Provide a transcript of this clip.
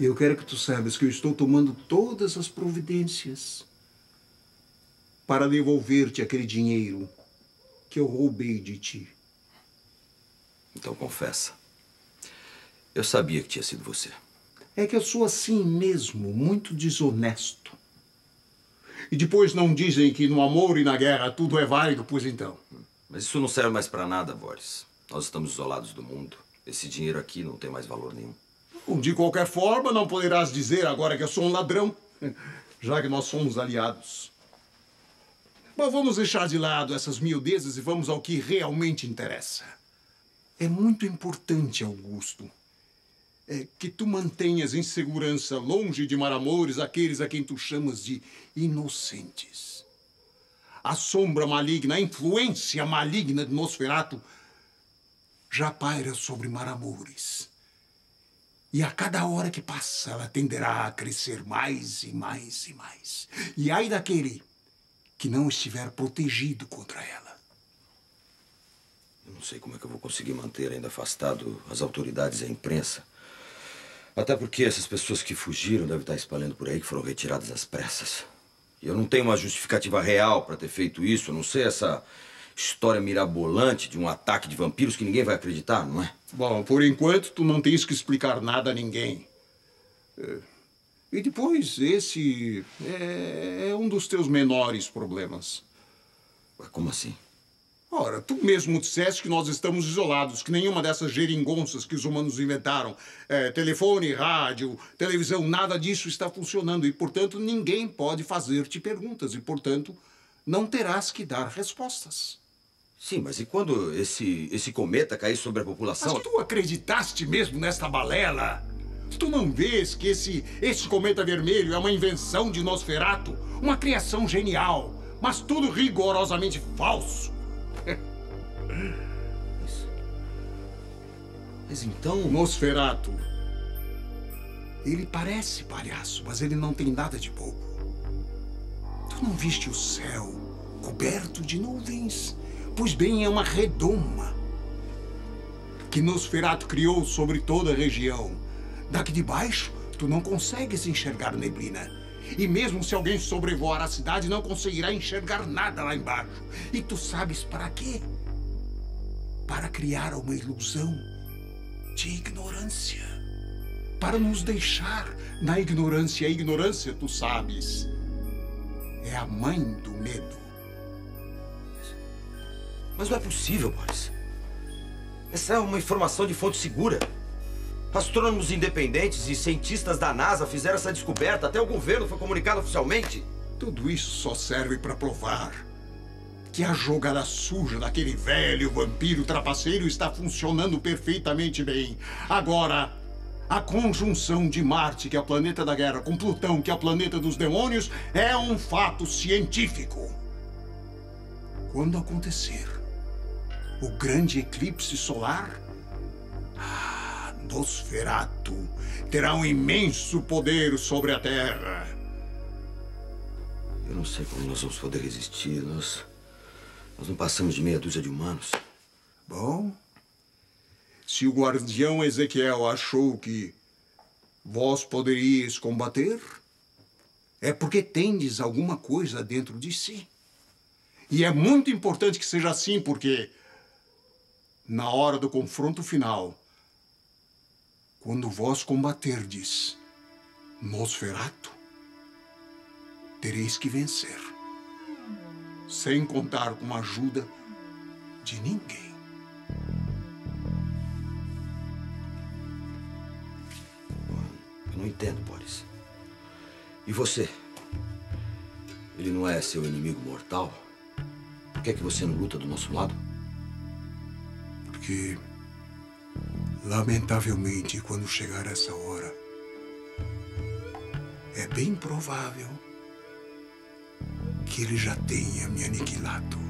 E eu quero que tu saibas que eu estou tomando todas as providências para devolver-te aquele dinheiro que eu roubei de ti. Então confessa. Eu sabia que tinha sido você. É que eu sou assim mesmo, muito desonesto. E depois não dizem que no amor e na guerra tudo é válido, pois então. Mas isso não serve mais para nada, Boris. Nós estamos isolados do mundo. Esse dinheiro aqui não tem mais valor nenhum. De qualquer forma, não poderás dizer agora que eu sou um ladrão, já que nós somos aliados. Mas vamos deixar de lado essas miudezas e vamos ao que realmente interessa. É muito importante, Augusto, é que tu mantenhas em segurança, longe de maramores, aqueles a quem tu chamas de inocentes. A sombra maligna, a influência maligna de Nosferato já paira sobre maramores. E a cada hora que passa, ela tenderá a crescer mais e mais e mais. E ai daquele que não estiver protegido contra ela. Eu não sei como é que eu vou conseguir manter ainda afastado as autoridades e a imprensa. Até porque essas pessoas que fugiram devem estar espalhando por aí que foram retiradas às pressas. E eu não tenho uma justificativa real para ter feito isso, a não ser essa história mirabolante de um ataque de vampiros que ninguém vai acreditar, não é? Bom, por enquanto tu não tens que explicar nada a ninguém. É, e depois, esse é, é um dos teus menores problemas. Como assim? Ora, tu mesmo disseste que nós estamos isolados, que nenhuma dessas geringonças que os humanos inventaram, é, telefone, rádio, televisão, nada disso está funcionando e, portanto, ninguém pode fazer-te perguntas e, portanto, não terás que dar respostas. Sim, mas e quando esse, esse cometa cair sobre a população? Mas tu acreditaste mesmo nesta balela? Tu não vês que esse, esse cometa vermelho é uma invenção de Nosferato? Uma criação genial, mas tudo rigorosamente falso. mas, mas então... Nosferato. Ele parece palhaço, mas ele não tem nada de bobo. Tu não viste o céu coberto de nuvens? Pois bem, é uma redoma que Nosferato criou sobre toda a região. Daqui de baixo, tu não consegues enxergar neblina. E mesmo se alguém sobrevoar a cidade, não conseguirá enxergar nada lá embaixo. E tu sabes para quê? Para criar uma ilusão de ignorância. Para nos deixar na ignorância. A ignorância, tu sabes, é a mãe do medo. Mas não é possível, Boris. Essa é uma informação de fonte segura. Astrônomos independentes e cientistas da NASA fizeram essa descoberta. Até o governo foi comunicado oficialmente. Tudo isso só serve para provar que a jogada suja daquele velho vampiro trapaceiro está funcionando perfeitamente bem. Agora, a conjunção de Marte, que é o planeta da guerra, com Plutão, que é o planeta dos demônios, é um fato científico. Quando acontecer, o grande eclipse solar, ah, Nosferato terá um imenso poder sobre a Terra. Eu não sei como nós vamos poder resistir. Nós, nós não passamos de meia dúzia de humanos. Bom, se o guardião Ezequiel achou que vós poderíeis combater, é porque tendes alguma coisa dentro de si. E é muito importante que seja assim, porque na hora do confronto final, quando vós combaterdes Nosferato, tereis que vencer, sem contar com a ajuda de ninguém. Eu não entendo, Boris. E você? Ele não é seu inimigo mortal? Por que é que você não luta do nosso lado? Porque, lamentavelmente, quando chegar essa hora, é bem provável que ele já tenha me aniquilado.